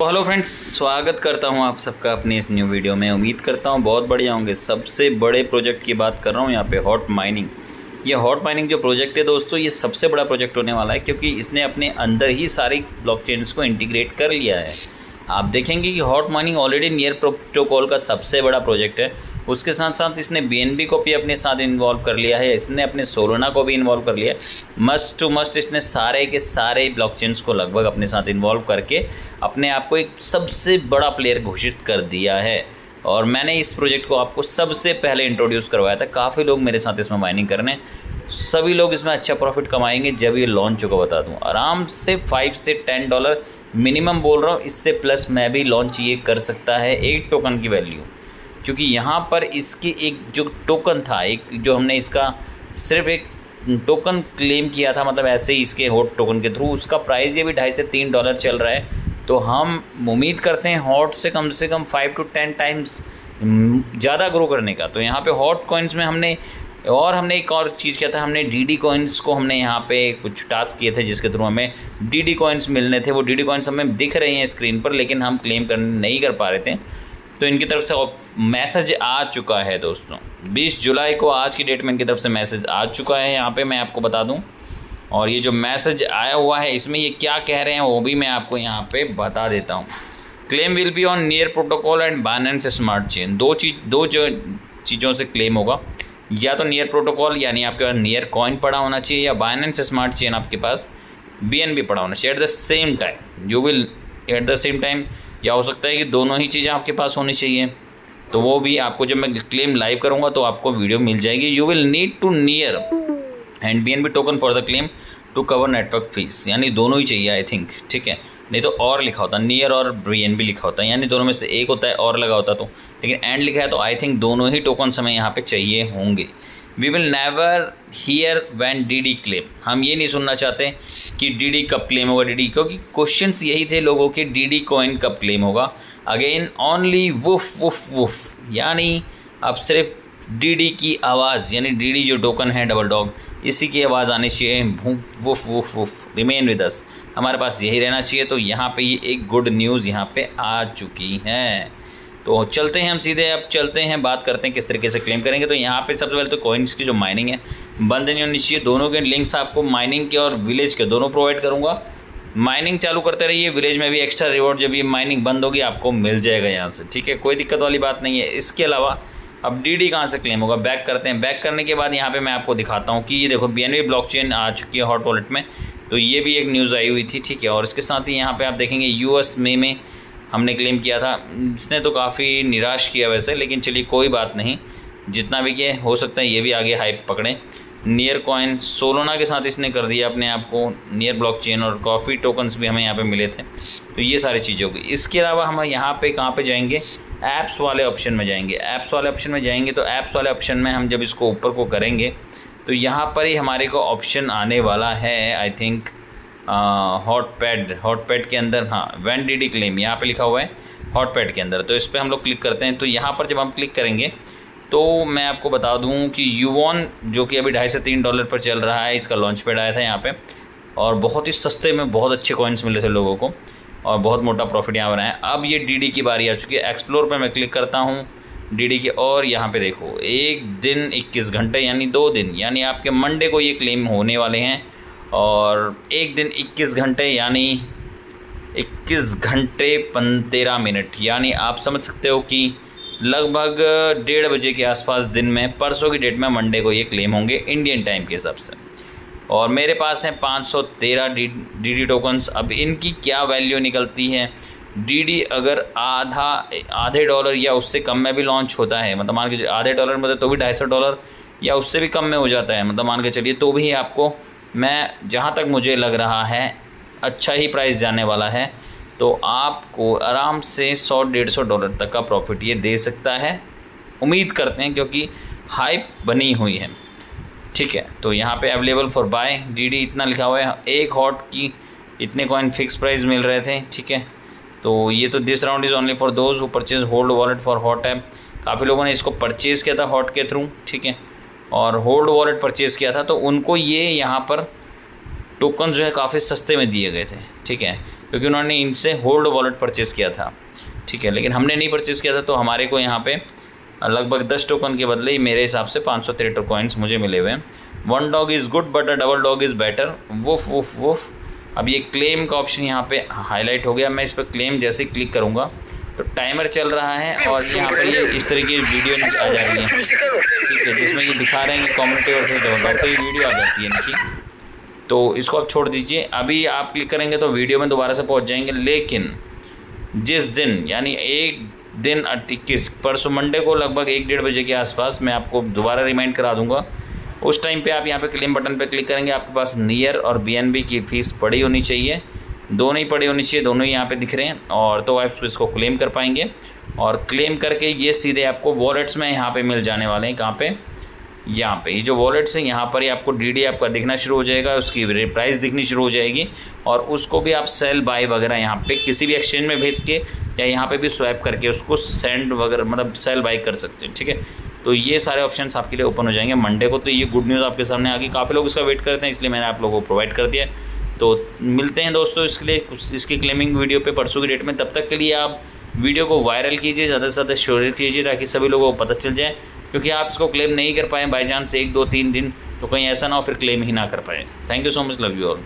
तो hello friends, स्वागत करता हूँ आप सबका अपनी इस न्यू वीडियो में। उम्मीद करता हूँ बहुत बढ़िया होंगे। सबसे बड़े प्रोजेक्ट की बात कर रहा हूँ यहाँ पे हॉट माइनिंग ये हॉट माइनिंग जो प्रोजेक्ट है दोस्तों, ये सबसे बड़ा प्रोजेक्ट होने वाला है क्योंकि इसने अपने अंदर ही सारी ब्लॉकचेन्स को इंटीग्रेट कर लिया है। आप देखेंगे कि hot mining already near protocol का सबसे बड़ा प्रोजेक्ट है। उसके साथ साथ इसने BNB को भी अपने साथ इन्वॉल्व कर लिया है। इसने अपने सोलोना को भी इन्वॉल्व कर लिया मस्ट टू मस्ट इसने सारे के सारे ब्लॉकचेन्स को लगभग अपने साथ इन्वॉल्व करके अपने आप को एक सबसे बड़ा प्लेयर घोषित कर दिया है। और मैंने इस प्रोजेक्ट को आपको सबसे पहले इंट्रोड्यूस करवाया था। काफ़ी लोग मेरे साथ इसमें माइनिंग करने, सभी लोग इसमें अच्छा प्रॉफिट कमाएँगे जब ये लॉन्च होगा, बता दूँ। आराम से फाइव से टेन डॉलर मिनिमम बोल रहा हूँ, इससे प्लस मैं भी लॉन्च ये कर सकता है, एक टोकन की वैल्यू क्योंकि यहाँ पर इसकी एक जो टोकन था, एक जो हमने इसका सिर्फ़ एक टोकन क्लेम किया था मतलब ऐसे ही इसके हॉट टोकन के थ्रू उसका प्राइस ये भी ढाई से तीन डॉलर चल रहा है। तो हम उम्मीद करते हैं हॉट से कम से कम फाइव टू टेन टाइम्स ज़्यादा ग्रो करने का। तो यहाँ पे हॉट कॉइन्स में हमने, और हमने एक और चीज़ किया था, हमने डी डी कॉइन्स को हमने यहाँ पे कुछ टास्क किए थे, जिसके थ्रू हमें डी डी कॉइन्स मिलने थे। वो डी डी कॉइन्स हमें दिख रहे हैं स्क्रीन पर, लेकिन हम क्लेम कर नहीं कर पा रहे थे। तो इनकी तरफ़ से मैसेज आ चुका है दोस्तों। 20 जुलाई को आज की डेट में इनकी तरफ़ से मैसेज आ चुका है। यहाँ पे मैं आपको बता दूँ, और ये जो मैसेज आया हुआ है, इसमें ये क्या कह रहे हैं, वो भी मैं आपको यहाँ पे बता देता हूँ। Claim will be on near protocol and Binance smart chain दो चीज़, दो जो चीज़ों से क्लेम होगा। या तो नियर प्रोटोकॉल यानी आपके पास नियर कॉइन पड़ा होना चाहिए, या बाइनेंस स्मार्ट चेन आपके पास बी एन बी पड़ा होना चाहिए। At the same time you will at the same time या हो सकता है कि दोनों ही चीज़ें आपके पास होनी चाहिए। तो वो भी आपको जब मैं क्लेम लाइव करूँगा तो आपको वीडियो मिल जाएगी। You will need to near and B N B token for the claim to cover network fees यानी दोनों ही चाहिए आई थिंक ठीक है? नहीं तो और लिखा होता। नियर और बी एन बी लिखा होता। है यानी दोनों में से एक होता है, और लगा होता तो। लेकिन एंड लिखा है तो आई थिंक दोनों ही टोकन हमें यहाँ पे चाहिए होंगे। We will never hear when D D claim हम ये नहीं सुनना चाहते कि डी डी कब क्लेम होगा डी डी क्योंकि क्वेश्चन यही थे लोगों के डी डी कॉइन कब क्लेम होगा। Again only woof woof woof यानी अब सिर्फ़ डी डी की आवाज़, यानी डी डी जो टोकन है डबल डॉग इसी की आवाज़ आनी चाहिए। Woof woof woof remain with us हमारे पास यही रहना चाहिए तो यहाँ पे ये एक गुड न्यूज़ यहाँ पे आ चुकी है। तो चलते हैं हम सीधे, अब चलते हैं, बात करते हैं किस तरीके से क्लेम करेंगे। तो यहाँ पे सबसे पहले तो कॉइन्स की जो माइनिंग है, बंद नहीं होनी चाहिए। दोनों के लिंक्स आपको माइनिंग के और विलेज के दोनों प्रोवाइड करूँगा। माइनिंग चालू करते रहिए विलेज में भी एक्स्ट्रा रिवॉर्ड जब ये माइनिंग बंद होगी, आपको मिल जाएगा यहाँ से, ठीक है? कोई दिक्कत वाली बात नहीं है। इसके अलावा, अब डी डी कहाँ से क्लेम होगा? बैक करते हैं। बैक करने के बाद यहाँ पे मैं आपको दिखाता हूँ कि ये देखो बी एन ब्लॉकचेन आ चुकी है हॉट वॉलेट में। तो ये भी एक न्यूज़ आई हुई थी, ठीक है? और इसके साथ ही यहाँ पे आप देखेंगे यूएस में में हमने क्लेम किया था। इसने तो काफ़ी निराश किया वैसे, लेकिन चलिए कोई बात नहीं। जितना भी किए, हो सकता है ये भी आगे हाइप पकड़ें। नियर कॉइन सोलोना के साथ इसने कर दिया अपने आप को। नियर ब्लॉक चेन और कॉफ़ी टोकन्स भी हमें यहाँ पे मिले थे। तो ये सारी चीज़ें होगी इसके अलावा हम यहाँ पे कहाँ पे जाएँगे? ऐप्स वाले ऑप्शन में जाएँगे। ऐप्स वाले ऑप्शन में जाएँगे तो ऐप्स वाले ऑप्शन में हम जब इसको ऊपर को करेंगे तो यहाँ पर ही हमारे को ऑप्शन आने वाला है I think hot pad hot pad के अंदर हाँ वैन डी डी क्लेम यहाँ पे लिखा हुआ है हॉट पैड के अंदर। तो इस पर हम लोग क्लिक करते हैं। तो यहाँ पर जब हम क्लिक करेंगे तो मैं आपको बता दूँ कि यूवॉन जो कि अभी ढाई से तीन डॉलर पर चल रहा है, इसका लॉन्च पैड आया था यहाँ पे। और बहुत ही सस्ते में बहुत अच्छे कॉइन्स मिले थे लोगों को, और बहुत मोटा प्रॉफिट यहाँ बनाया अब ये डी की बारी आ चुकी है। एक्सप्लोर पर मैं क्लिक करता हूँ डी के, और यहाँ पे देखो, एक दिन इक्कीस घंटे, यानी दो दिन, यानी आपके मंडे को ये क्लेम होने वाले हैं। और एक दिन 21 घंटे, यानी 21 घंटे तेरह मिनट। यानी आप समझ सकते हो कि लगभग डेढ़ बजे के आसपास दिन में, परसों की डेट में मंडे को ये क्लेम होंगे इंडियन टाइम के हिसाब से। और मेरे पास हैं 513 डी टोकन्स। अब इनकी क्या वैल्यू निकलती है? डी डी अगर आधा, आधे डॉलर या उससे कम में भी लॉन्च होता है मतलब मान के आधे डॉलर मतलब तो भी ढाई सौ डॉलर, या उससे भी कम में हो जाता है मतलब मान के चलिए तो भी आपको मैं जहाँ तक मुझे लग रहा है अच्छा ही प्राइस जाने वाला है तो आपको आराम से सौ डेढ़ सौ डॉलर तक का प्रॉफिट ये दे सकता है। उम्मीद करते हैं क्योंकि हाइप बनी हुई है। ठीक है तो यहाँ पे अवेलेबल फॉर बाय डी इतना लिखा हुआ है, एक हॉट की इतने कॉइन फिक्स प्राइस मिल रहे थे, ठीक है। तो ये तो this round is only for those who purchase hold wallet for hot app काफ़ी लोगों ने इसको परचेज़ किया था हॉट के थ्रू ठीक है। और होल्ड वॉलेट परचेज़ किया था तो उनको ये यहाँ पर टोकन जो है काफ़ी सस्ते में दिए गए थे, ठीक है? क्योंकि उन्होंने इनसे होल्ड वॉलेट परचेज़ किया था, ठीक है? लेकिन हमने नहीं परचेज़ किया था तो हमारे को यहाँ पे लगभग दस टोकन के बदले ही मेरे हिसाब से पाँच सौ तिरहत्तर कॉइन्स मुझे मिले हुए हैं। One dog is good but a double dog is better woof woof woof अब ये क्लेम का ऑप्शन यहाँ पे हाईलाइट हो गया। मैं इस पर क्लेम जैसे क्लिक करूँगा तो टाइमर चल रहा है और यहाँ पर ये इस तरह की वीडियो आ जा रही है। ठीक है जिसमें ये दिखा रहे हैं कि कम्युनिटी और से डॉग तो ये वीडियो आ जाती है नीचे तो इसको आप छोड़ दीजिए। अभी आप क्लिक करेंगे तो वीडियो में दोबारा से पहुँच जाएँगे लेकिन जिस दिन यानी एक दिन इक्कीस परसों मंडे को लगभग एक डेढ़ बजे के आसपास मैं आपको दोबारा रिमाइंड करा दूँगा। उस टाइम पे आप यहाँ पे क्लेम बटन पे क्लिक करेंगे आपके पास नियर और बीएनबी की फ़ीस पड़ी होनी चाहिए। दोनों ही पड़े होनी चाहिए, दोनों ही यहाँ पे दिख रहे हैं, और तो आप इसको क्लेम कर पाएँगे। और क्लेम करके ये सीधे आपको वॉलेट्स में यहाँ पे मिल जाने वाले हैं, कहाँ पे? यहाँ पे। ये जो वॉलेट्स हैं, यहाँ पर ही आपको डी आपका दिखना शुरू हो जाएगा, उसकी प्राइस दिखनी शुरू हो जाएगी, और उसको भी आप सेल बाय वगैरह यहाँ पे किसी भी एक्सचेंज में भेज के या यहाँ पे भी स्वैप करके उसको सेंड वगैरह मतलब सेल बाय कर सकते हैं, ठीक है? तो ये सारे ऑप्शंस आपके लिए ओपन हो जाएँगे। मंडे को तो ये गुड न्यूज़ आपके सामने आ गई। काफ़ी लोग इसका वेट करते हैं, इसलिए मैंने आप लोगों को प्रोवाइड कर दिया तो मिलते हैं दोस्तों इसके लिए, कुछ इसकी क्लेमिंग वीडियो पे परसों की डेट में। तब तक के लिए आप वीडियो को वायरल कीजिए, ज़्यादा से ज़्यादा शेयर कीजिए, ताकि सभी लोगों को पता चल जाए, क्योंकि आप इसको क्लेम नहीं कर पाएँ बाई चांस एक, दो, तीन दिन तो कहीं ऐसा ना हो, फिर क्लेम ही ना कर पाए। Thank you so much love you all